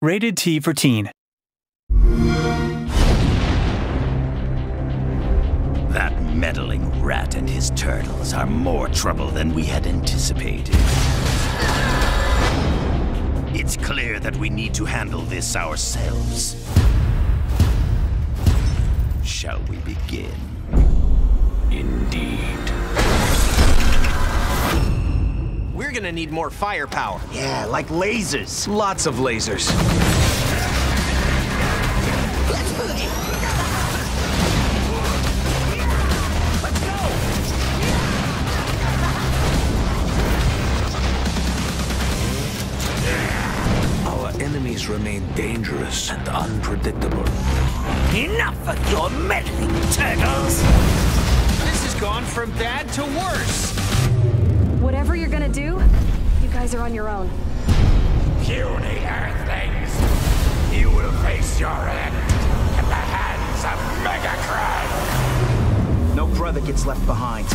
Rated T for Teen. That meddling rat and his turtles are more trouble than we had anticipated. It's clear that we need to handle this ourselves. Shall we begin? Gonna need more firepower. Yeah, like lasers. Lots of lasers. Our enemies remain dangerous and unpredictable. Enough of your meddling turtles! This has gone from bad to worse. Whatever you're gonna do, you guys are on your own. Puny Earthlings, you will face your end at the hands of Mega Krang. No brother gets left behind.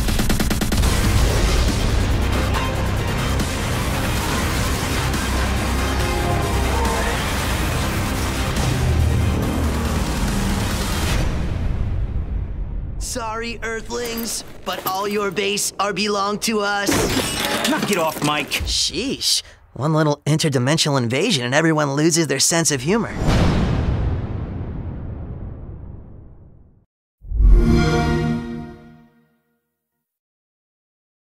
Sorry, Earthlings, but all your base are belong to us. Knock it off, Mike. Sheesh. One little interdimensional invasion and everyone loses their sense of humor.